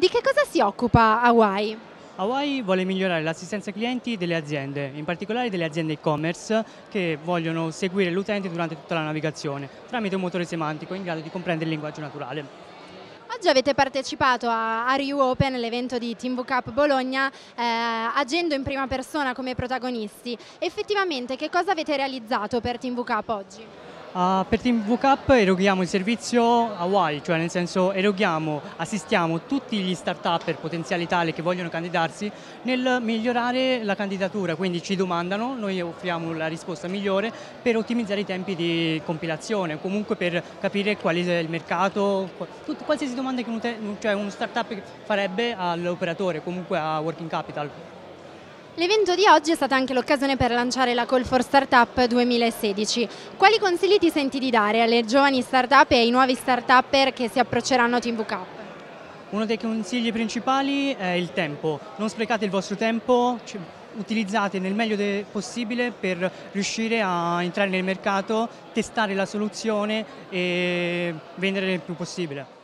Di che cosa si occupa Hawaii? Hawaii vuole migliorare l'assistenza clienti delle aziende, in particolare delle aziende e-commerce che vogliono seguire l'utente durante tutta la navigazione tramite un motore semantico in grado di comprendere il linguaggio naturale. Oggi avete partecipato a Are You Open, l'evento di Team Cup Bologna, eh, agendo in prima persona come protagonisti. Effettivamente che cosa avete realizzato per Team Cup oggi? Uh, per Team VCAP eroghiamo il servizio Hawaii, cioè nel senso eroghiamo, assistiamo tutti gli start-up potenziali tali che vogliono candidarsi nel migliorare la candidatura, quindi ci domandano, noi offriamo la risposta migliore per ottimizzare i tempi di compilazione, comunque per capire qual è il mercato, qualsiasi domanda che un, cioè uno start-up farebbe all'operatore, comunque a Working Capital. L'evento di oggi è stata anche l'occasione per lanciare la Call for Startup 2016. Quali consigli ti senti di dare alle giovani startup e ai nuovi start-upper che si approcceranno a Team VCAP? Uno dei consigli principali è il tempo. Non sprecate il vostro tempo, utilizzate nel meglio possibile per riuscire a entrare nel mercato, testare la soluzione e vendere il più possibile.